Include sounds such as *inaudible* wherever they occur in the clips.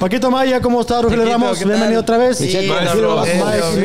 Paquito Maya, ¿cómo está? Rogelio Ramos, bienvenido otra vez. Sí, maestros,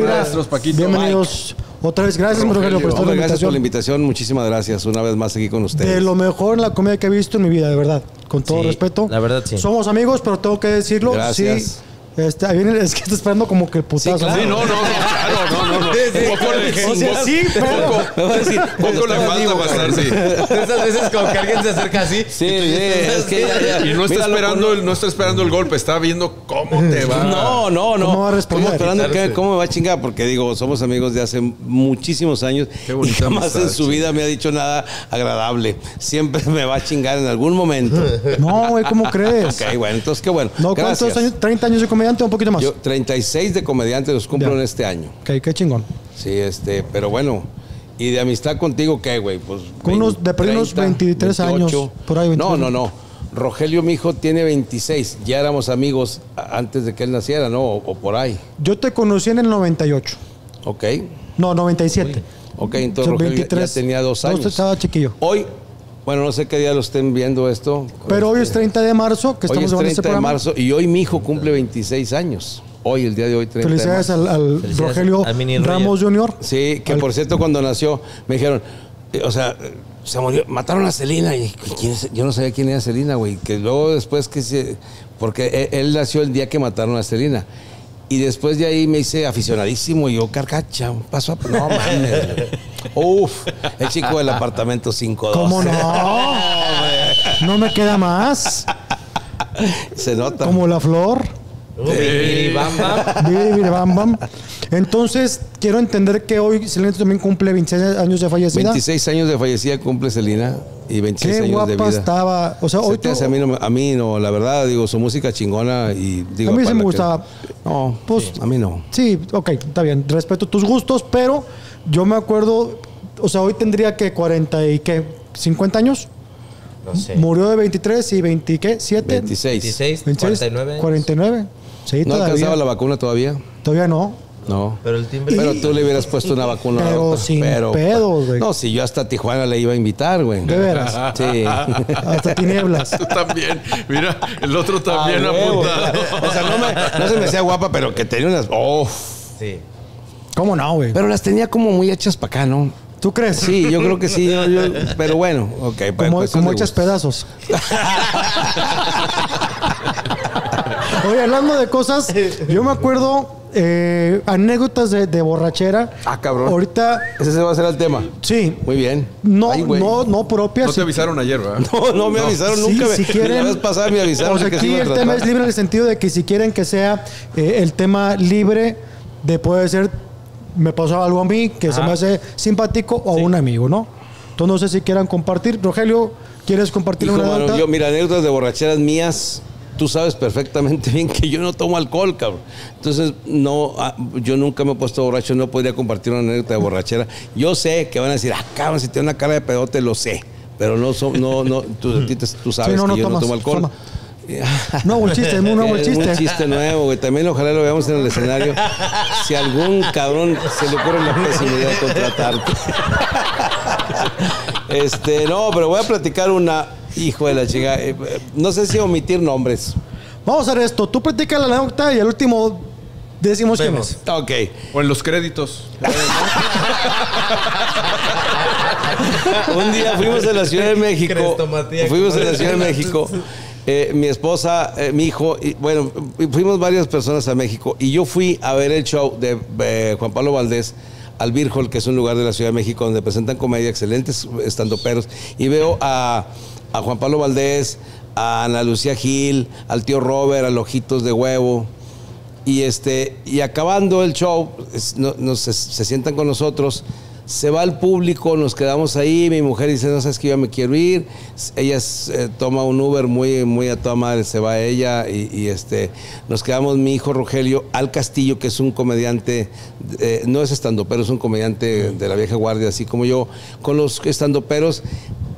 maestros, Paquito. Bienvenidos otra vez. Gracias, Rogelio, por estar en Hombre, gracias por la invitación. invitación. Muchísimas gracias una vez más aquí con ustedes. De lo mejor en la comedia que he visto en mi vida, de verdad. Con todo Sí, respeto. la verdad, sí. Somos amigos, pero tengo que decirlo. Gracias. Sí. Este, ahí viene, es que está esperando como que el putazo. claro. Sí, no, no, no, claro, no, no, le- O sea, sí, pero. Me va a decir, Poco le falta pasar, sí. Esas veces como que alguien se acerca así. Sí, sí, es que ya, ya. Y no está esperando el, no está esperando el golpe, está viendo cómo te va. No, no, no. ¿Cómo va a responder? Estamos esperando que, cómo me va a chingar, porque digo, somos amigos de hace muchísimos años Qué y jamás amistad, en su vida me ha dicho nada agradable. Siempre me va a chingar en algún momento. No, güey, ¿cómo crees? Ok, bueno, entonces qué bueno. No, ¿cuántos años? ¿30 años de comediante un poquito más? Yo 36 de comediante los cumplo en este año. Ok, qué chingón. Sí, este, pero bueno. ¿Y de amistad contigo qué, güey? Pues Con unos- de por unos 23 años, por ahí, No, 23. no, no. Rogelio, mi hijo, tiene 26. Ya éramos amigos antes de que él naciera, ¿no? O, o por ahí. Yo te conocí en el 98. Ok. No, 97. Ok, entonces Rogelio ya- 23. ya tenía dos años. No, estaba chiquillo. Hoy, bueno, no sé qué día lo estén viendo esto. Pero hoy es 30 de marzo, que Hoy estamos es grabando 30 este de programa. marzo y hoy mi hijo cumple 26 años. Hoy, el día de hoy, 30 Felicidades de marzo. al, al Felicidades Rogelio al Ramos Jr. Sí, que Al- por cierto, cuando nació, me dijeron, eh, o sea, se murió, mataron a Celina. Y ¿quién es? yo no sabía quién era Celina, güey. Que luego después que se. Porque él, él nació el día que mataron a Celina. Y después de ahí me hice aficionadísimo y yo, carcacha, paso a. No mames. Uf, el chico del apartamento 512. ¿Cómo no? *laughs* No me queda más. Se nota. Como la flor. Y bam, bam. Biri, biri, bam, bam. Entonces, quiero entender que hoy Selena también cumple 26 años de fallecida. 26 años de fallecida cumple Celina y 26 Qué años de guapa vida. estaba. O sea, hoy Se te tú- a mí, no, a mí no, la verdad, digo, su música chingona y digo... A mí sí me que- gustaba. No, Pues- a mí no. Sí, ok, está bien. Respeto tus gustos, pero yo me acuerdo, o sea, hoy tendría que 40 y qué, 50 años. No sé. Murió de 23 y 20, ¿qué? 7. 26. 26, 26, 49. 49. Sí, ¿No todavía. alcanzaba la vacuna todavía? Todavía no. No. Pero el timbre. Pero tú le hubieras puesto una vacuna a la Pero otra, sin pedos, güey. No, si yo hasta Tijuana le iba a invitar, güey. De veras. Sí. *laughs* Hasta tinieblas. Tú también. Mira, el otro también Ah, apuntado. O sea, no, me- no se me hacía guapa, pero que tenía unas... ¡Oh! Sí. ¿Cómo no, güey? Pero las tenía como muy hechas para acá, ¿no? ¿Tú crees? Sí, yo creo que sí. yo- yo- pero bueno, ok. para Como, cuestión como hechas gustos. pedazos. *laughs* Oye, hablando de cosas, *laughs* yo me acuerdo eh, anécdotas de, de borrachera. Ah, cabrón. Ahorita, Ese se va a ser el tema. sí. Muy bien. No, Ay, no, no propias. No te avisaron ayer, ¿verdad? *laughs* No, no me avisaron Sí, nunca. me- si quieren- La vez pasada me avisaron O sea, aquí el tema es libre en el sentido de que si quieren que sea eh, el tema libre de puede ser, me pasó algo a mí que se me hace simpático o a un amigo, ¿no? Entonces no sé si quieran compartir. Rogelio, ¿quieres compartir Hijo, una mano, anécdota? yo, mira, anécdotas de borracheras mías. Tú sabes perfectamente *laughs* bien que yo no tomo alcohol, cabrón. Entonces, no, ah, yo nunca me he puesto borracho, no podría compartir una anécdota de borrachera. Yo sé que van a decir, ah, cabrón, si tiene una cara de pedote, lo sé. Pero no, son, no, no, tú, te- tú sabes no, no que yo tomas, no tomo alcohol. toma. *laughs* Nuevo chiste, es muy nuevo chiste. Un chiste nuevo, güey. También ojalá lo veamos en el escenario. Si algún cabrón se le ocurre la idea de contratarte. *laughs* Este, no, pero voy a platicar una. Hijo de la chica. eh, eh, no sé si omitir nombres. Vamos a hacer esto. Tú practicas la anécdota y al último decimos quién es. Ok. O en los créditos. Un día fuimos a la Ciudad de México. Fuimos a la Ciudad de México. eh, mi esposa, eh, mi hijo, y, bueno, fuimos varias personas a México. Y yo fui a ver el show de eh, Juan Pablo Valdés al Hall, que es un lugar de la Ciudad de México donde presentan comedia, excelentes estandoperos. Y veo a, a Juan Pablo Valdés, a Ana Lucía Gil, al tío Robert, a Ojitos de Huevo. Y, este, y acabando el show, no- se, sientan con nosotros, se va el público, nos quedamos ahí, mi mujer dice, no sabes que yo me quiero ir, ella eh, toma un Uber muy, muy a toda madre, se va ella y, y, este, nos quedamos mi hijo Rogelio al Castillo, que es un comediante, eh, no es estando, pero es un comediante de la vieja guardia, así como yo, con los estandoperos,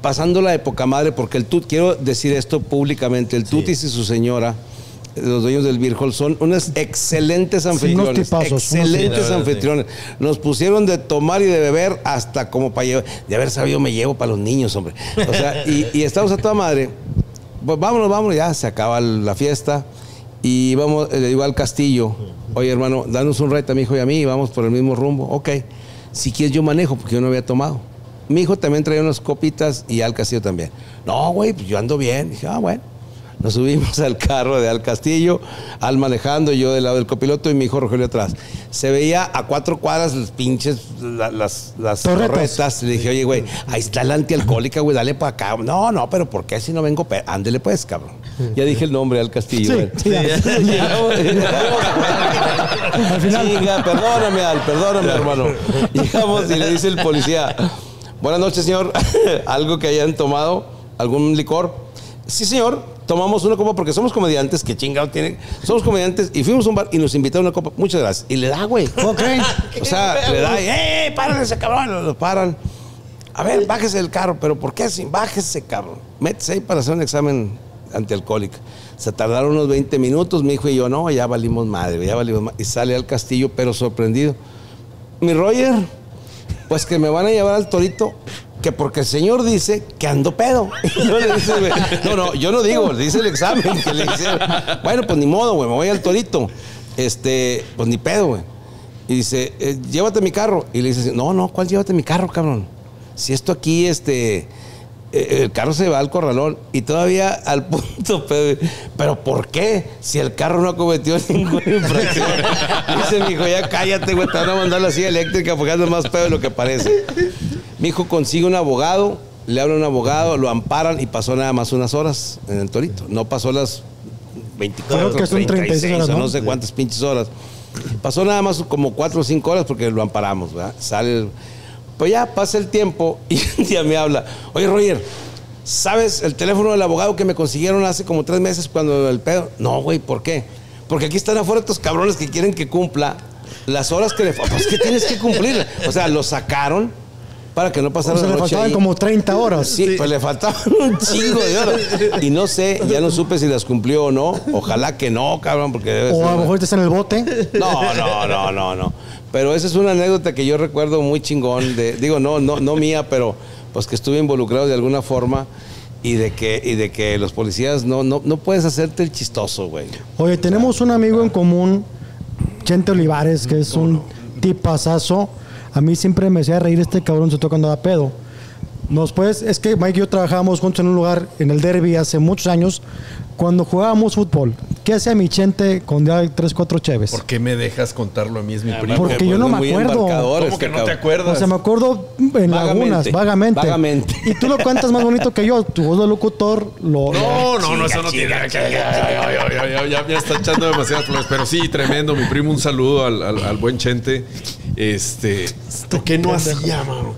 pasando la época madre, porque el Tut, quiero decir esto públicamente, el Tutis y su señora, los dueños del Beer Hall son unos excelentes anfitriones. tipazos, excelentes anfitriones. Nos pusieron de tomar y de beber hasta como para llevar. De haber sabido, me llevo para los niños, hombre. O sea, y, y estamos a toda madre. Pues vámonos, vámonos, ya se acaba la fiesta. Y vamos, eh, le digo al castillo, oye hermano, danos un ride a mi hijo y a mí y vamos por el mismo rumbo. Ok, si quieres yo manejo, porque yo no había tomado. Mi hijo también traía unas copitas y al castillo también. No, güey, pues yo ando bien. Dije, ah, bueno. Nos subimos *laughs* al carro de Al Castillo, Al manejando, yo del lado del copiloto y mi hijo Rogelio atrás. Se veía a cuatro cuadras los pinches, la- las, las Torretas. torretas. Le dije, oye, güey, ahí está la antialcohólica, güey, dale para acá. No, no, pero ¿por qué si no vengo? Ándele pues, cabrón. Ya dije el nombre Al Castillo. Sí, sí, ya. *laughs* Llegamos- Al final. Chinga, perdóname, Al, perdóname, hermano. *laughs* Llegamos y le dice el policía, buenas noches, señor. *laughs* ¿Algo que hayan tomado? ¿Algún licor? Sí, señor. Tomamos una copa porque somos comediantes, que chingado tiene. Somos comediantes y fuimos a un bar y nos invitaron a una copa. Muchas gracias. Y le da, güey. ¿Cómo creen? *laughs* O sea, le da, y, ¡eh, eh, párale ese cabrón! Lo, lo paran. A ver, bájese del carro, pero ¿por qué así? Bájese, cabrón. Métese ahí para hacer un examen antialcohólico. Se tardaron unos 20 minutos, mi hijo y yo, no, ya valimos madre, ya valimos madre. Y sale al castillo, pero sorprendido. Mi Roger, pues que me van a llevar al torito, que porque el señor dice que ando pedo. *laughs* Yo le dice, no, no, yo no digo, dice el examen que le hicieron. Bueno, pues ni modo, güey, me voy al torito. Este, pues ni pedo, güey. Y dice, eh, llévate mi carro. Y le dice, no, no, ¿cuál llévate mi carro, cabrón? Si esto aquí, este, el carro se va al corralón y todavía al *laughs* punto, pero, pero ¿por qué? Si el carro no cometió ninguna *laughs* infracción. Dice mi hijo, ya cállate, güey, te van a mandar la silla eléctrica porque andas más pedo de lo que parece. Mi hijo consigue un abogado, le habla a un abogado, lo amparan y pasó nada más unas horas en el torito. No pasó las 24, Creo que son 36 36 horas, o ¿no? no sé cuántas pinches horas. Pasó nada más como cuatro o cinco horas porque lo amparamos, ¿verdad? Sale. el- Pues ya pasa el tiempo y *laughs* un día me habla. Oye, Roger, ¿sabes el teléfono del abogado que me consiguieron hace como tres meses cuando el pedo? No, güey, ¿por qué? Porque aquí están afuera estos cabrones que quieren que cumpla las horas que le. Pues que tienes que cumplir. O sea, lo sacaron para que no O pasara sea, la le faltaban ahí. como 30 horas. Sí, pues le faltaban un chingo de horas. Y no sé, ya no supe si las cumplió o no. Ojalá que no, cabrón, porque debe O ser a lo una- mejor está en el bote. no, no, no, no, no. Pero esa es una anécdota que yo recuerdo muy chingón. De, digo, no, no, no mía, pero pues que estuve involucrado de alguna forma y de que, y de que los policías no, no, no puedes hacerte el chistoso, güey. Oye, tenemos un amigo en común, Chente Olivares, que es un tipazazo. A mí siempre me hacía reír este cabrón, se toca cuando da pedo. Nos puedes, es que Mike y yo trabajábamos juntos en un lugar, en el derby, hace muchos años, cuando jugábamos fútbol. ¿Qué hacía mi Chente con ya tres, cuatro cheves? ¿Por qué me dejas contarlo a mí? Es mi primo. Porque yo no me acuerdo. ¿Cómo este que no te acuerdas? O sea, me acuerdo en Vagamente, lagunas, vagamente. vagamente. Y tú lo cuentas más bonito que yo. Tu voz de locutor lo. No, no, no, eso no tiene nada que ver. Ya, ya, ya, ya, ya, ya, ya está echando demasiadas flores. Pero sí, tremendo. Mi primo, un saludo al, al- al buen Chente. Este. ¿Por qué no hacía, mano?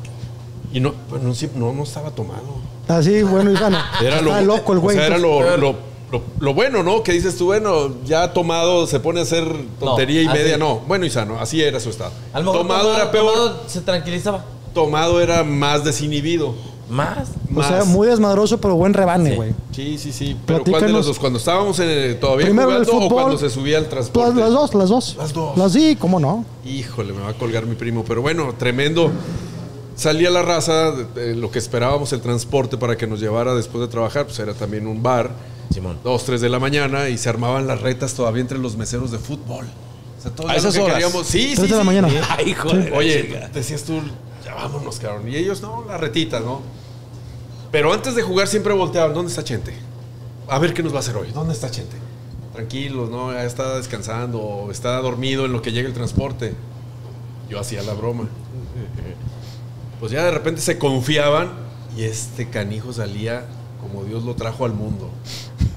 Y no, no, no, no estaba tomado. Así, bueno y sano. *laughs* Era lo, loco el güey. o sea, era lo, lo, lo- lo bueno, ¿no? Que dices tú, bueno, ya tomado se pone a hacer tontería y así. media. No, bueno y sano. Así era su estado. Mejor Tomado era peor. tomado se tranquilizaba. Tomado era más desinhibido. Más. O sea, Más. muy desmadroso, pero buen rebane, Sí. güey. Sí, sí, sí. Pero ¿cuál de los dos? ¿Cuando estábamos en el- todavía Primero el jugando o fútbol. cuando se subía al Las, transporte? las dos, las dos. Las dos. Las sí, ¿cómo no? Híjole, me va a colgar mi primo. Pero bueno, tremendo. Salía la raza, de lo que esperábamos el transporte para que nos llevara después de trabajar, pues era también un bar. Simón. Dos, tres de la mañana y se armaban las retas todavía entre los meseros de fútbol. O sea, todo ¿A lo esas que horas? queríamos- Sí, Tres sí, de la sí. mañana. *laughs* Ay, hijo de la Oye, decías tú, ya vámonos, cabrón. Y ellos, no, las retitas, ¿no? Pero antes de jugar siempre volteaban, ¿dónde está Chente? A ver qué nos va a hacer hoy. ¿Dónde está Chente? Tranquilos, ¿no? Ya está descansando o está dormido en lo que llega el transporte. Yo hacía la broma. *laughs* Pues ya de repente se confiaban y este canijo salía como Dios lo trajo al mundo.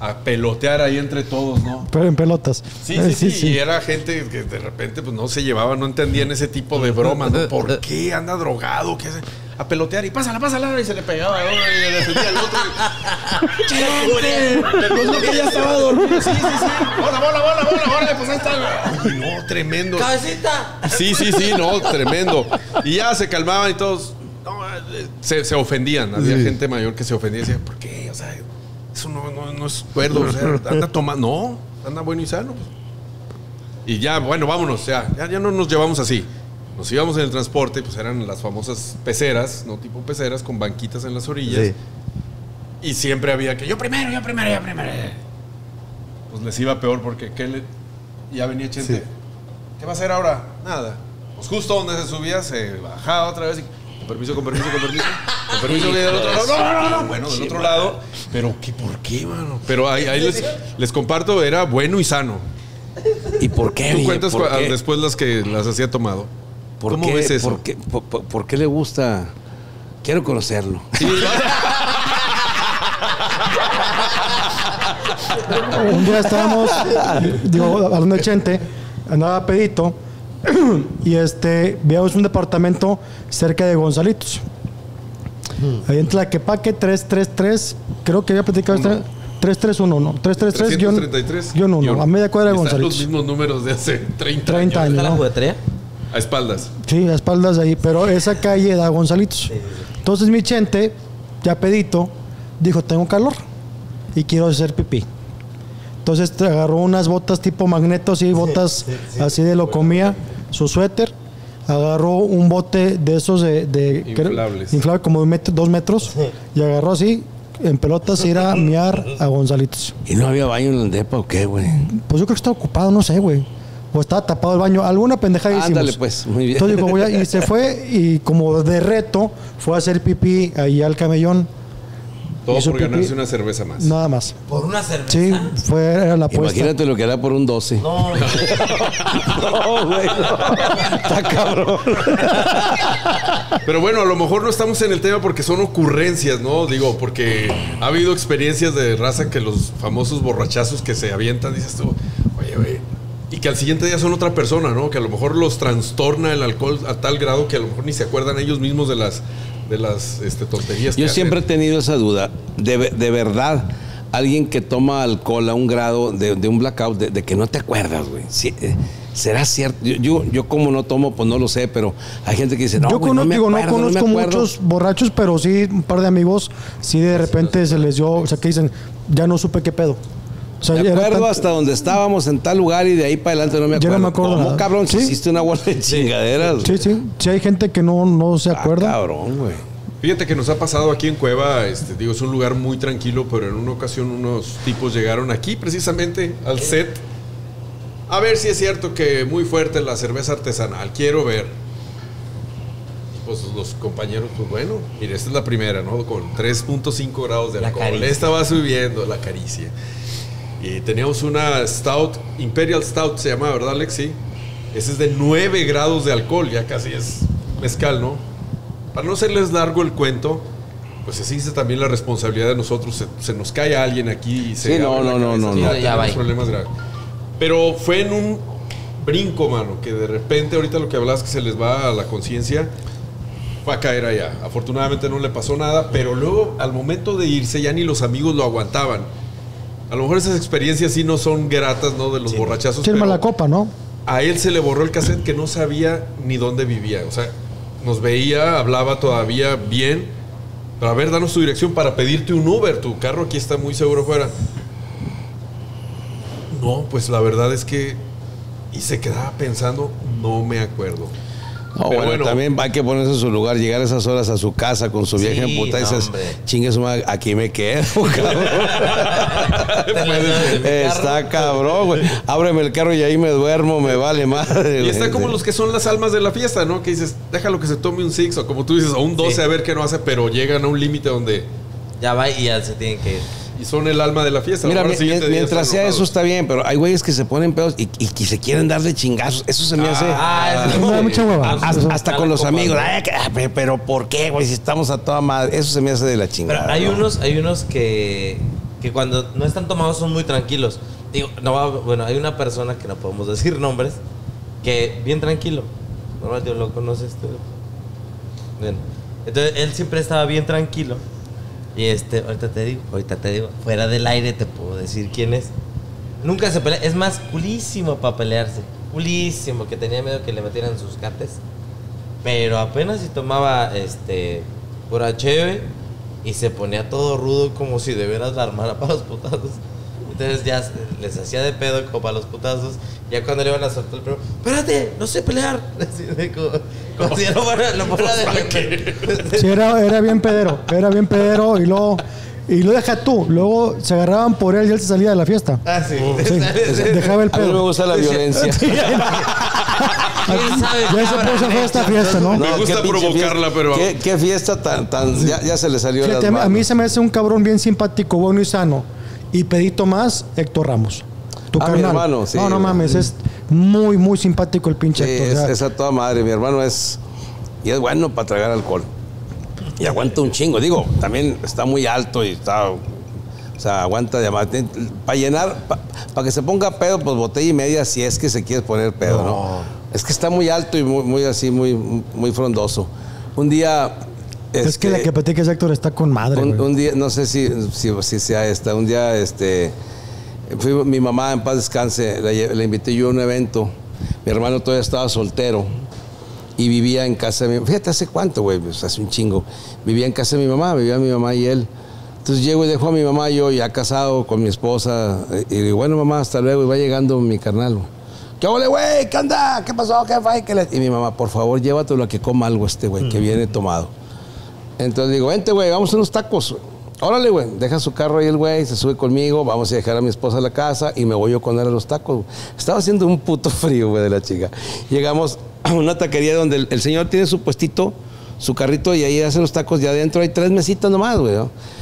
A pelotear ahí entre todos, ¿no? Pero en pelotas. Sí, Eh, sí, sí, Y era gente que de repente pues no se llevaba, no entendían ese tipo de bromas. ¿no? ¿Por qué anda drogado? ¿Qué hace? A pelotear y pásala, pásala. Y se le pegaba a uno y le defendía al otro. *laughs* ¡Chente! Pues no que ya estaba dormido. Sí, sí, sí. Bola, bola, bola, bola. Órale, pues ahí está. Oye, no, tremendo. ¡Cabecita! Sí, sí, sí, no, tremendo. Y ya se calmaban y todos no, se, se ofendían. Había gente mayor que se ofendía y decía, ¿por qué? O sea, eso no, no, no es cuerdo. O sea, anda tomando. No, anda bueno y sano. Y ya, bueno, vámonos, ya, ya, ya no nos llevamos así. Nos íbamos en el transporte, pues eran las famosas peceras, no tipo peceras, con banquitas en las orillas. Sí. Y siempre había que yo primero, yo primero, yo primero. pues les iba peor porque ¿qué le- ya venía Chente. ¿Qué va a hacer ahora? Nada. Pues justo donde se subía, se bajaba otra vez y. Con permiso, con permiso, con permiso. Con permiso, que del otro lado. No, no, no, no. Bueno, del otro lado. Pero, ¿qué, ¿por qué, mano? Pero ahí, ahí les, les comparto, era bueno y sano. ¿Y por qué? Tú cuentas ¿Por cua- qué? después las que las hacía tomado. ¿Por ¿Cómo qué? ves eso? ¿Por qué, por- por- por qué le gusta? Quiero conocerlo. Un día estábamos, digo, hablando de Chente, andaba pedito y este, veíamos un departamento cerca de Gonzalitos. Ahí en Tlaquepaque 333, creo que había platicado esta. 331, no, 333 guión- 333. guion 1, a media cuadra de Están los Gonzalitos. mismos números de hace 30, 30 años. años. ¿Está la ¿no? juguetería? A espaldas. Sí, a espaldas de ahí, pero esa calle da Gonzalitos. Entonces mi Chente, ya pedito, dijo, tengo calor y quiero hacer pipí. Entonces te agarró unas botas tipo magnetos y botas así de lo comía, su suéter, agarró un bote de esos de... de Inflables. inflable como de un metro- dos metros y agarró así en pelotas y ir a miar a Gonzalitos. ¿Y no había baño en el depa o qué, güey? Pues yo creo que estaba ocupado, no sé, güey. O estaba tapado el baño. Alguna pendejada hicimos. Ándale, pues, muy bien. Entonces dijo, voy a- y se fue y como de reto fue a hacer pipí ahí al camellón. Todo por ganarse pipí. una cerveza más. Nada más. ¿Por una cerveza? Sí, fue era la apuesta. Imagínate lo que era por un 12. *laughs* No, no. No, güey. no. Está cabrón. Pero bueno, a lo mejor no estamos en el tema porque son ocurrencias, ¿no? Digo, porque ha habido experiencias de raza que los famosos borrachazos que se avientan, dices tú, güey. Y que al siguiente día son otra persona, ¿no? Que a lo mejor los trastorna el alcohol a tal grado que a lo mejor ni se acuerdan ellos mismos de las, de las este, tonterías. Yo que siempre he tenido esa duda. De, de verdad, alguien que toma alcohol a un grado de, de un blackout, de, de que no te acuerdas, güey. Sí, eh, ¿Será cierto? Yo, yo, yo como no tomo, pues no lo sé, pero hay gente que dice, no, yo no me digo, no acuerdo, no me conozco acuerdo. muchos borrachos, pero sí un par de amigos, sí de repente se les dio, o sea, que dicen, ya no supe qué pedo. O sea, Me acuerdo tanto- hasta donde estábamos en tal lugar y de ahí para adelante no me Ya acuerdo. no me acuerdo ¿Cómo, nada. cabrón? Si Sí. hiciste una bola de chingaderas. Sí, sí, sí hay gente que no, no se Ah, acuerda. cabrón, güey. Fíjate que nos ha pasado aquí en Cueva, este, digo, es un lugar muy tranquilo, pero en una ocasión unos tipos llegaron aquí precisamente al set. A ver si es cierto que muy fuerte la cerveza artesanal, quiero ver. Pues los compañeros, pues bueno, mire, esta es la primera, ¿no? Con 3.5 grados de La alcohol. Esta va subiendo, la caricia. Y teníamos una Stout, Imperial Stout se llama, ¿verdad, Alex? Sí. Ese es de 9 grados de alcohol, ya casi es mezcal, ¿no? Para no hacerles largo el cuento, pues existe también la responsabilidad de nosotros. Se, se nos cae alguien aquí y se. Sí, no, no, no, no, no. Ya va. problemas graves. Pero fue en un brinco, mano, que de repente, ahorita lo que hablas que se les va a la conciencia, fue a caer allá. Afortunadamente no le pasó nada, pero luego, al momento de irse, ya ni los amigos lo aguantaban. A lo mejor esas experiencias sí no son gratas, ¿no? De los borrachazos. Sí, pero- mala copa, ¿no? a él se le borró el cassette que no sabía ni dónde vivía. O sea, nos veía, hablaba todavía bien. Pero a ver, danos tu dirección para pedirte un Uber. Tu carro aquí está muy seguro fuera. No, pues la verdad es que. Y se quedaba pensando, no me acuerdo. No, Pero bueno, bueno. también hay que ponerse en su lugar, llegar a esas horas a su casa con su vieja Sí, en puta y dices, chingue su madre, aquí me quedo, *laughs* cabrón. *laughs* Está cabrón, güey. Ábreme el carro y ahí me duermo, me vale madre. Y está como los que son las almas de la fiesta, ¿no? Que dices, déjalo que se tome un six o como tú dices, o un 12 Sí. a ver qué no hace, pero llegan a un límite donde. Ya va y ya se tienen que ir. Y son el alma de la fiesta. Mira, mientras sea eso está bien, pero hay güeyes que se ponen pedos y, y se quieren dar de chingazos. Eso se me hace... Ah, Me da mucha hueva. Hasta, con los copa, amigos. Ay, ah, pe- pero ¿por qué, güey? Si estamos a toda madre. Eso se me hace de la Pero chingada. hay ¿no? unos, hay unos que, que cuando no están tomados son muy tranquilos. Digo, no va- bueno, hay una persona que no podemos decir nombres, que bien tranquilo. No, Dios, lo conoces tú. Bien. Entonces él siempre estaba bien tranquilo. Y este, ahorita te digo, ahorita te digo, fuera del aire te puedo decir quién es. Nunca se pelea, es más culísimo para pelearse. Culísimo, que tenía miedo que le metieran sus cates. Pero apenas si tomaba este pura cheve y se ponía todo rudo como si de veras la armara *laughs* para los putazos. Entonces ya les hacía de pedo como para los putazos. Ya cuando le iban a soltar el perro, espérate, no sé pelear. *laughs* Así de como si no fuera, no fuera de Sí, era, era bien pedero, era bien pedero y luego Y lo deja tú. Luego se agarraban por él y él se salía de la fiesta. Ah, sí. Sí, dejaba el A mí no me pedo. gusta la violencia. *laughs* ¿Quién sabe Ya se puso fea esta fiesta, ¿no? Me gusta provocarla, pero- Qué, qué fiesta tan, tan ya, ya se le salió de las Fíjate, a mí- se me hace un cabrón bien simpático, bueno y sano. Y pedito más, Héctor Ramos. Tu Ah, mi hermano, sí. No, no mames, es muy, muy simpático el pinche Sí, Héctor. es, o sea, es a toda madre. Mi hermano es. Y es bueno para tragar alcohol. Y aguanta un chingo. Digo, también está muy alto y está. O sea, aguanta de Para llenar, para que se ponga pedo, pues botella y media si es que se quiere poner pedo, ¿no? Es que está muy alto y muy, muy así, muy, muy frondoso. Un día. es que este, la que platicas Héctor está con madre. un día, no sé si, si, si sea esta, un día, este, fui, mi mamá en paz descanse, la, invité yo a un evento, mi hermano todavía estaba soltero y vivía en casa de mi fíjate hace cuánto, güey, pues hace un chingo, vivía en casa de mi mamá, vivía mi mamá y él. Entonces llego y dejo a mi mamá yo ya casado con mi esposa y digo, bueno mamá, hasta luego, y va llegando mi carnal. ¿Qué ole, güey? ¿Qué onda? ¿Qué pasó? ¿Qué fue? ¿Qué le-?" Y mi mamá, por favor, llévatelo a que coma algo este güey, que viene tomado. Entonces digo, vente, güey, vamos a unos tacos. Órale, güey, deja su carro ahí el güey, se sube conmigo, vamos a dejar a mi esposa a la casa y me voy yo con él a los tacos. Estaba haciendo un puto frío, güey, de la chica. Llegamos a una taquería donde el, señor tiene su puestito, su carrito y ahí hace los tacos y adentro hay tres mesitas nomás, güey.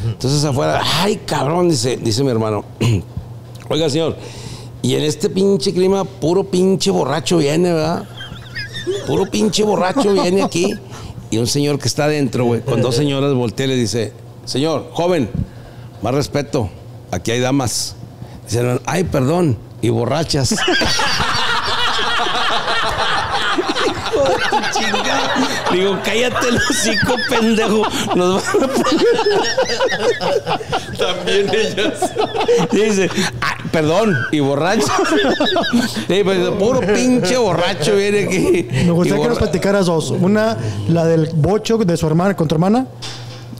Entonces afuera, ay, cabrón, dice, dice mi hermano. *clears throat* Oiga, señor, y en este pinche clima, puro pinche borracho viene, ¿verdad? Puro pinche borracho viene aquí. Y un señor que está adentro, güey, con dos señoras voltea y le dice, señor, joven, más respeto, aquí hay damas. Dice, ay, perdón, y borrachas. *laughs* Hijo de tu chingada. Digo, cállate el hocico, pendejo. Nos van a poner- También ellas. Dice, "Ah, perdón, y borracho. Sí, pues, puro pinche borracho viene aquí. Me gustaría que nos platicaras dos. Una, la del bocho de su hermana con tu hermana,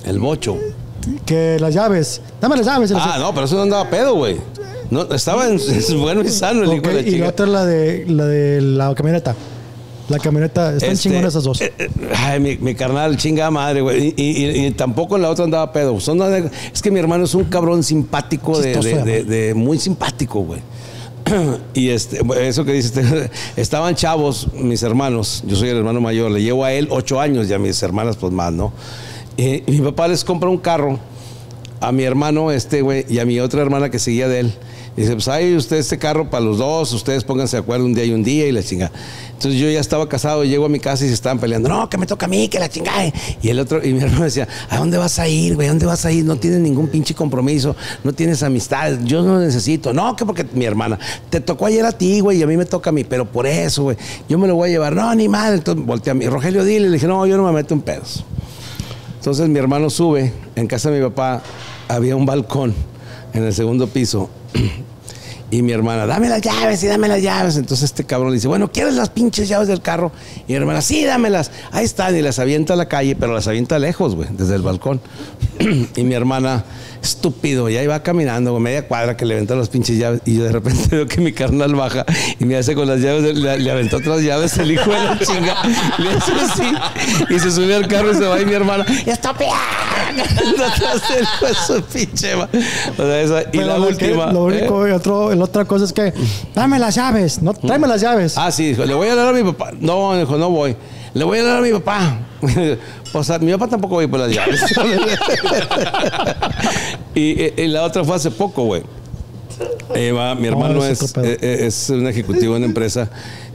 El bocho. Que las llaves. Dame las llaves. las- Ah, no, pero eso no andaba pedo, güey. No, estaba en, *laughs* en bueno y sano el hijo de la y la otra la de la de la camioneta. La camioneta, están Este, chingonas esas dos. eh, eh, ay, mi, mi carnal, chinga madre, güey. Y, y- y tampoco en la otra andaba pedo. Son es que mi hermano es un cabrón simpático, de, Chistoso, de- de- hermano. de- muy simpático, güey. *clears throat* y este, eso que dices, te- *laughs* estaban chavos, mis hermanos. Yo soy el hermano mayor. Le llevo a él ocho años y a mis hermanas, pues más, ¿no? Y, mi papá les compra un carro a mi hermano, este, güey, y a mi otra hermana que seguía de él. Dice, pues hay usted este carro para los dos, ustedes pónganse de acuerdo un día y un día y la chinga. Entonces yo ya estaba casado, llego a mi casa y se estaban peleando, no, que me toca a mí, que la chingada. Y el otro, y mi *laughs* hermano decía, ¿a dónde vas a ir, güey? ¿A dónde vas a ir? No tienes ningún pinche compromiso, no tienes amistades, yo no necesito. No, que porque mi hermana, te tocó ayer a ti, güey, y a mí me toca a mí, pero por eso, güey, yo me lo voy a llevar. No, ni madre. Entonces volteé a mí, Rogelio, dile, le dije, no, yo no me meto en pedos. Entonces mi hermano sube, en casa de mi papá había un balcón en el segundo piso. *clears throat* Y mi hermana, dame las llaves y dame las llaves. Entonces este cabrón le dice, bueno, ¿quieres las pinches llaves del carro? Y mi hermana, sí, dámelas. Ahí están. Y las avienta a la calle, pero las avienta lejos, güey, desde el balcón. *clears throat* y mi hermana, estúpido, y ahí va caminando, media cuadra que le aventó las pinches llaves. Y yo de repente *laughs* veo que mi carnal baja y me hace con las llaves, le, le aventó otras llaves el hijo de la chinga. Le hace así. Y se sube al carro y se va y mi hermana, ¡estúpida! *laughs* Atrás del hueso, pinche. O sea, esa. Y Pero la que- última. Lo ¿eh? único, y otro, la otra cosa es que, dame las llaves, no, tráeme las llaves. Ah, sí, dijo, le voy a hablar a mi papá. No, dijo, no voy. Le voy a hablar a mi papá. *laughs* Pues a mi papá tampoco va a ir por las llaves. *laughs* y, y- la otra fue hace poco, güey. Eh, va, mi hermano No, es es, otro pedo. eh, eh, es un ejecutivo en una empresa.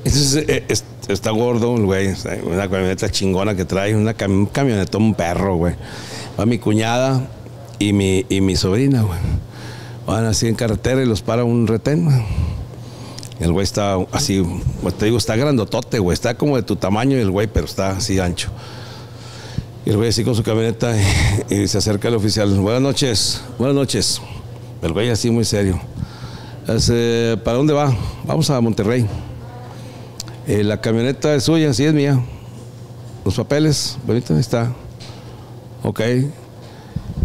Entonces eh, es- está gordo, güey. Una camioneta chingona que trae, una cam- un camionetón, un perro, güey. Va mi cuñada y mi, y mi sobrina, güey. Van así en carretera y los para un retén, güey. El güey está así, pues te digo, está grandotote, güey. Está como de tu tamaño el güey, pero está así ancho. Y el güey así con su camioneta y, y se acerca el oficial. Buenas noches, buenas noches. El güey así muy serio. ¿Para dónde va? Vamos a Monterrey. "Eh, la camioneta es suya, sí es mía. Los papeles, bonito, ahí está. Ok.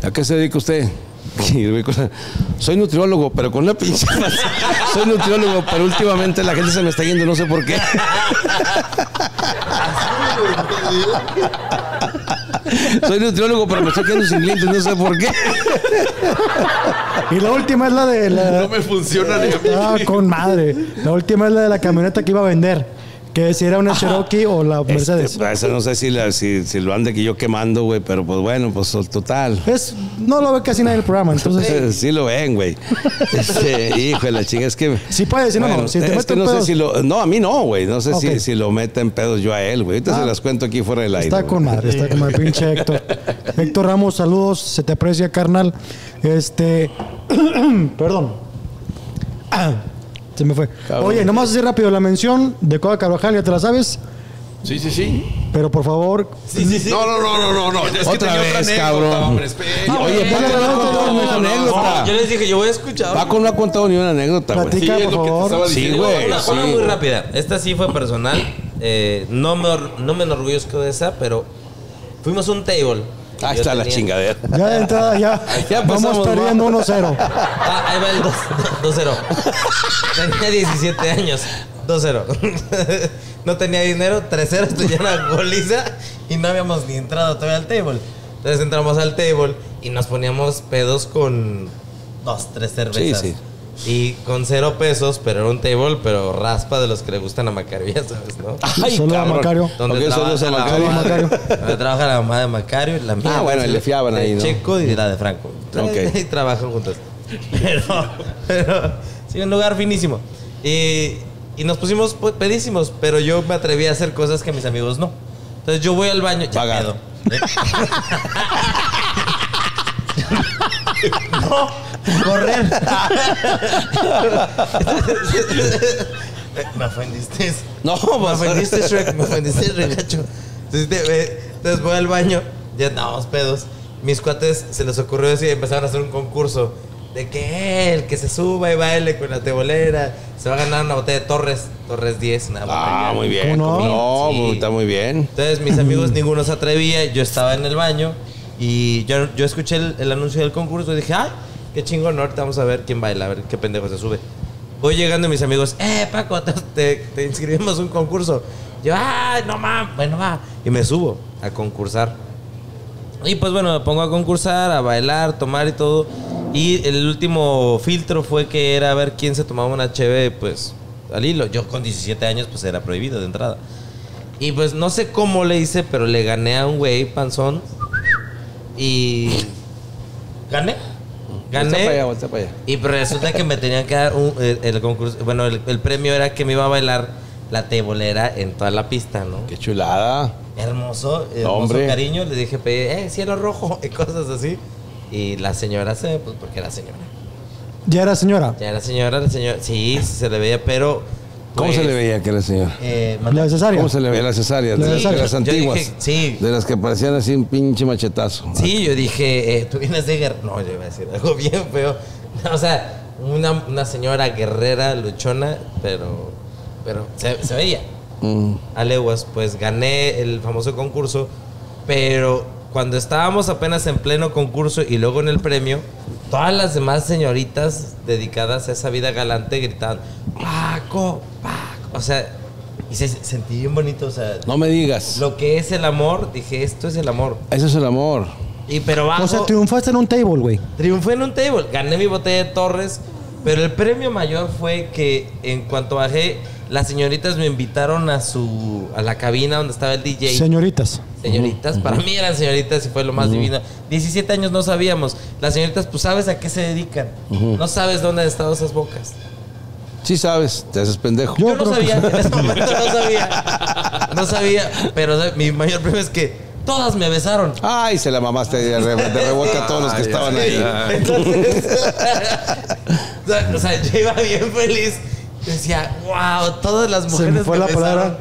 ¿A qué se dedica usted? *laughs* Soy nutriólogo, pero con una *laughs* pinche. soy nutriólogo, pero últimamente la gente se me está yendo, no sé por qué. *laughs* *laughs* Soy nutriólogo, pero me estoy quedando sin lentes, no sé por qué. Y la última es la de la. No me funciona ni a mí. Ah, con madre. La última es la de la camioneta que iba a vender. Que si era una Cherokee o la Mercedes. Este, pues, esa no sé si, la- si, si lo ande que yo quemando, güey, pero pues bueno, pues total. Es, no lo ve casi nadie el programa, entonces. Sí lo ven, güey. Este, hijo de la chinga, es que... Sí puede decir, no, no, si te es metes que no pedos. sé si lo... No, a mí no, güey. No sé si, si lo meten pedos yo a él, güey. Ahorita se las cuento aquí fuera del aire. Está con madre, está con madre, pinche Héctor. *laughs* Héctor Ramos, saludos, se te aprecia, carnal. Este. *clears throat* Perdón. *clears throat* Se me fue. Cabrón. Oye, nomás así rápido, la mención de Coda Carvajal, ya te la sabes. Sí, sí, sí. Pero por favor. Sí, sí, sí. No, no, no, no, no, no. Es que Otra tenía vez, otra anécdota, cabrón. hombre. Oye, Paco no, no ha no, contado no, ni una no, anécdota. Yo les dije, yo voy a escuchar. Paco no ha contado ni una anécdota, güey. Platica, Sí, por que favor. Sí, güey. Una, una sí. muy rápida. Esta sí fue personal. Eh, no, me, no me enorgullezco de esa, pero fuimos a un table. Ahí está la tenía- chingadera. Ya de entrada, ya. *laughs* Ya vamos perdiendo mal. 1-0. Ah, ahí va el 2 2-0. tenía 17 años. 2-0. *laughs* no tenía dinero. 3-0. Tenía una goliza. Y no habíamos ni entrado todavía al table. Entonces entramos al table y nos poníamos pedos con dos, tres cervezas. Sí, Y con cero pesos, pero era un table, pero raspa de los que le gustan a Macario, ya sabes, ¿no? Ay, Solo a cabrón. Macario. Donde trabaja la Macario. mamá de- Macario. donde trabaja la mamá de Macario, la mía. Ah, bueno, le fiaban ahí, ¿no? Checo y la de Franco. Ok. *laughs* Y trabajan juntos. Pero, pero, sí, un lugar finísimo. Y, y nos pusimos pues, pedísimos, pero yo me atreví a hacer cosas que mis amigos no. Entonces yo voy al baño, ya. *laughs* *laughs* no, correr. me ofendiste. No, Me a- ofendiste, Shrek. Me ofendiste, regacho. Entonces, me- entonces voy al baño, ya andábamos pedos. Mis cuates se les ocurrió decir, empezaron a hacer un concurso de que el que se suba y baile con la tebolera se va a ganar una botella de Torres, Torres 10. Una Ah, botella. muy bien. ¿Cómo no? ¿cómo no? Sí. pues, está muy bien. Entonces mis amigos *laughs* ninguno se atrevía, yo estaba en el baño y yo, yo escuché el, el anuncio del concurso y dije, ay, qué chingón, ahorita vamos a ver quién baila, a ver qué pendejo se sube. Voy llegando y mis amigos, eh, Paco, te, te, te inscribimos un concurso. Yo, ay, no mames, bueno, va. Y me subo a concursar. Y pues bueno, me pongo a concursar, a bailar, tomar y todo. Y el último filtro fue que era ver quién se tomaba una cheve, pues, al hilo. Yo con 17 años, pues era prohibido de entrada. Y pues no sé cómo le hice, pero le gané a un güey panzón. Y. Gané. Voltea para allá, Gané. para allá. Y resulta que me tenían que dar un, el, el concurso. Bueno, el, el premio era que me iba a bailar la tebolera en toda la pista, ¿no? Qué chulada. Hermoso, hermoso hombre. cariño. Le dije, eh, cielo rojo, *laughs* y cosas así. Y la señora se, pues porque era señora. Ya era señora. Ya era señora, la señora. Sí, sí se le veía, pero. ¿Cómo pues, se le veía que era señor? Eh, La cesárea. ¿Cómo se le veía la cesárea? La De, cesárea. de las antiguas. dije, sí. De las que parecían así un pinche machetazo. Sí, yo dije, eh, tú vienes de guerra. No, yo iba a decir algo *laughs* bien feo. O sea, una, una señora guerrera, luchona, pero, pero se, se veía. Mm. A leguas, pues gané el famoso concurso, pero cuando estábamos apenas en pleno concurso y luego en el premio, todas las demás señoritas dedicadas a esa vida galante gritaban, Paco, Paco. O sea, y se sentí bien bonito, o sea, No me digas. lo que es el amor, dije, esto es el amor. Eso es el amor. Y pero bajo, O sea, triunfaste en un table, güey. triunfé en un table, gané mi botella de Torres, pero el premio mayor fue que en cuanto bajé, las señoritas me invitaron a su a la cabina donde estaba el DJ. Señoritas. Señoritas, para mí eran señoritas y fue lo más divino. 17 años no sabíamos. Las señoritas, pues sabes a qué se dedican. No sabes dónde han estado esas bocas. Sí sabes, te haces pendejo. Yo Yo, no sabía, en ese momento no sabía. No sabía, pero mi mayor premio es que todas me besaron. Ay, se la mamaste de, re- de revuelta a todos los que Ay, estaban ahí. Entonces, *laughs* o sea, yo iba bien feliz. Decía, wow, todas las Se mujeres me fue me la besaron". palabra.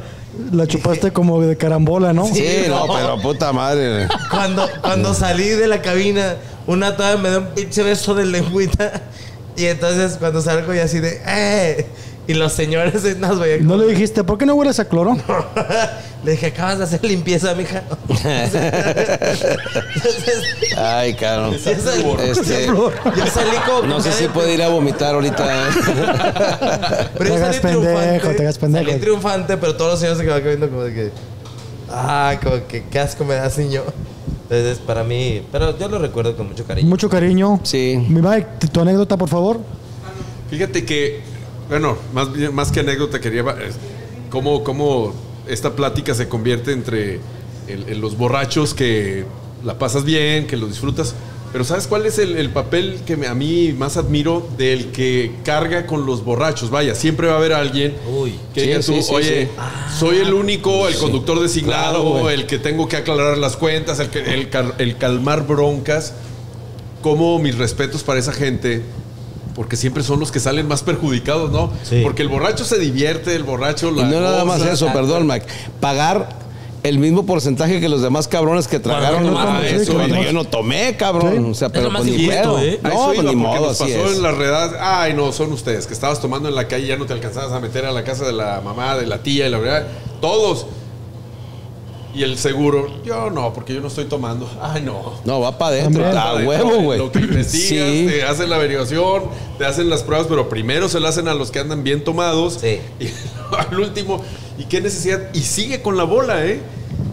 La chupaste como de carambola, ¿no? Sí. No, no. pero puta madre. Cuando, cuando salí de la cabina, una todavía me dio un pinche beso de lengüita. Y entonces cuando salgo y así de, ¡eh! Y los señores *laughs* nos veían No le dijiste, ¿por qué no hueles a cloro? *laughs* Le dije, acabas de hacer limpieza, mija. Entonces, *laughs* Ay, salí, Este, *laughs* yo salí como. no sé si puede ir a vomitar ahorita. ¿eh? *laughs* Pero yo Te hagas salí pendejo, triunfante. te hagas pendejo. Salí triunfante, pero todos los señores se quedaban viendo como de que. Ah, como que qué asco me das, niño. Entonces, para mí, pero yo lo recuerdo con mucho cariño. Mucho cariño. Sí. Mi Mike, tu anécdota, por favor. Fíjate que, bueno, más, más que anécdota, quería eh, cómo, cómo esta plática se convierte entre el- el- los borrachos que la pasas bien, que lo disfrutas. Pero ¿sabes cuál es el, el papel que me- a mí más admiro del que carga con los borrachos? Vaya, siempre va a haber alguien Uy. que Sí, diga tú, sí, sí, oye, soy el único, el conductor designado, Claro, el que tengo que aclarar las cuentas, el, que, el, cal- el calmar broncas. Como mis respetos para esa gente, porque siempre son los que salen más perjudicados, ¿no? Sí. Porque el borracho se divierte, el borracho Y la no nada más eso, perdón, Mike. Pagar el mismo porcentaje que los demás cabrones que tragaron. no eso, cuando yo no tomé, cabrón. O sea, pero más pues ni. ¿eh? A No, eso pues iba, ni modo, nos pasó es. en la redad. Ay, no, son ustedes, que estabas tomando en la calle y ya no te alcanzabas a meter a la casa de la mamá, de la tía, y la verdad. Todos. Y el seguro, yo no, porque yo no estoy tomando. Ay, no. No, va para adentro. A huevo, güey. Lo que investigas, Sí. te hacen la averiguación, te hacen las pruebas, pero primero se lo hacen a los que andan bien tomados. Sí. Y *laughs* al último, ¿y qué necesidad? Y sigue con la bola, ¿eh?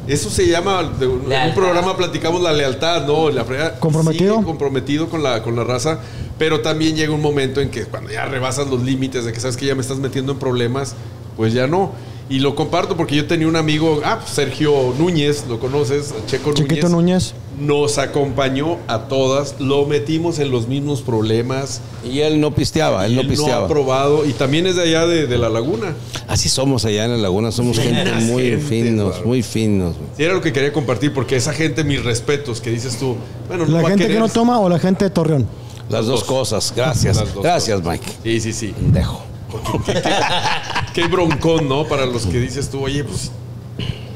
Eso se llama, de un, en un programa platicamos la lealtad, ¿no? La. Comprometido. Sigue comprometido con la, con la raza, pero también llega un momento en que cuando ya rebasas los límites de que sabes que ya me estás metiendo en problemas, pues ya no. Y lo comparto porque yo tenía un amigo, ah, pues, Sergio Núñez, lo conoces, Checo Chiquito Núñez. Núñez. Nos acompañó a todas, lo metimos en los mismos problemas. Y él no pisteaba, él no él pisteaba. ha probado, y también es de allá de, de la laguna. Así somos allá en la laguna, somos gente muy gente, finos, claro. muy finos. güey. Sí, era lo que quería compartir, porque esa gente, mis respetos, que dices tú, bueno, no ¿La va a gente que no toma o la gente de Torreón? Las dos cosas, gracias. Las dos Gracias, cosas. Mike. Sí, sí, sí. Dejo. *laughs* Qué broncón, ¿no? Para los que dices tú, oye, pues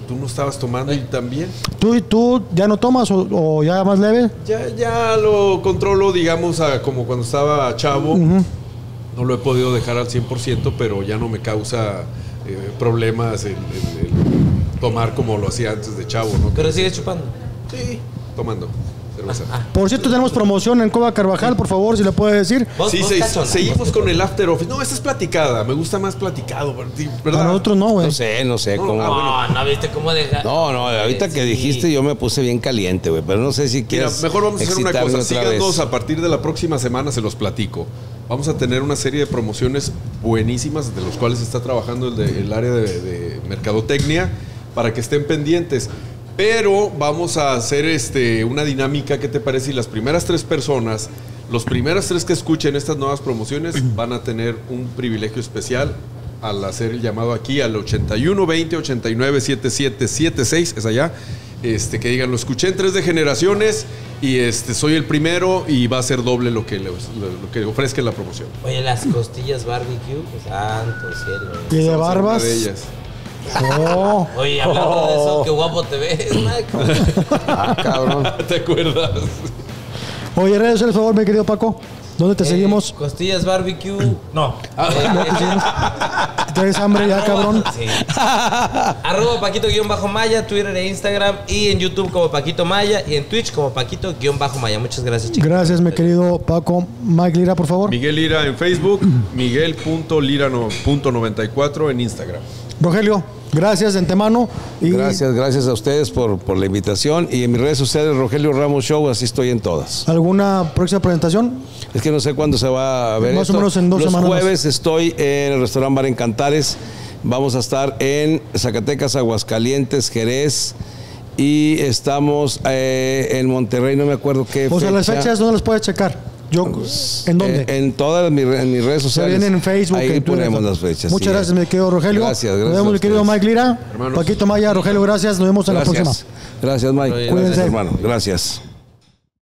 tú no estabas tomando y también. ¿Tú, tú ya no tomas o, o ya más leve? Ya, ya lo controlo, digamos, a como cuando estaba chavo. No lo he podido dejar al 100%, pero ya no me causa eh, problemas el, el- el tomar como lo hacía antes de chavo, ¿no? Pero sigue chupando. Sí, tomando cerveza. Por cierto, tenemos promoción en Cova Carvajal, por favor, si le puede decir. Vos, Sí, vos se- seguimos con el after office. No, esta es platicada. Me gusta más platicado, ¿verdad? A nosotros no, güey. No sé, no sé No, cómo. ah, No, no viste cómo deja. No, no, ahorita que Sí. dijiste yo me puse bien caliente, güey, pero no sé si Mira, quieres mejor vamos a hacer una cosa. Síganos a partir de la próxima semana, se los platico. Vamos a tener una serie de promociones buenísimas, de los cuales está trabajando el, de- el área de, de mercadotecnia, para que estén pendientes. Pero vamos a hacer este, una dinámica, ¿qué te parece? Y las primeras tres personas, los primeros tres que escuchen estas nuevas promociones, *clears throat* van a tener un privilegio especial al hacer el llamado aquí al 81 20 89 77 76, es allá, este, que digan, lo escuché en tres de generaciones y este, soy el primero y va a ser doble lo que, le- lo, lo que ofrezca la promoción. Oye, las costillas barbecue, pues, santo cielo. Y de barbas. de ellas. Oh, Oye, hablando de eso, qué guapo te ves, Mike. *laughs* Ah, cabrón. *laughs* ¿Te acuerdas? Oye, redes por favor, mi querido Paco. ¿Dónde te Eh, seguimos? Costillas barbecue. No. Ah, Eh, ¿Tienes *laughs* hambre ya, cabrón? Sí. Arroba Paquito-Maya, Twitter e Instagram. Y en YouTube como Paquito Maya. Y en Twitch como Paquito-Maya. Muchas gracias, chicos. Gracias, mi querido Paco. Mike Lira, por favor. Miguel Lira en Facebook, *clears throat* Miguel.lira.94 en Instagram. Rogelio, gracias de antemano. Y Gracias, gracias a ustedes por, por la invitación. Y en mis redes sociales, Rogelio Ramos Show, así estoy en todas. ¿Alguna próxima presentación? Es que no sé cuándo se va a ver Más o menos en dos Los semanas más. jueves estoy en el restaurante Bar en Cantares. Vamos a estar en Zacatecas, Aguascalientes, Jerez. Y estamos eh, en Monterrey, no me acuerdo qué O sea, las fecha. fechas, ¿dónde las puedes checar? Yo, ¿En dónde? Eh, en todas mis, en mis redes Se sociales. vienen en Facebook, Ahí en ponemos las fechas. Muchas sí. gracias, mi querido Rogelio. Gracias, gracias Nos vemos, mi querido. Mike Lira. Hermanos. Paquito Maya, Rogelio, gracias. Nos vemos en la próxima. Gracias. Mike. Cuídense. Gracias, hermano. Gracias.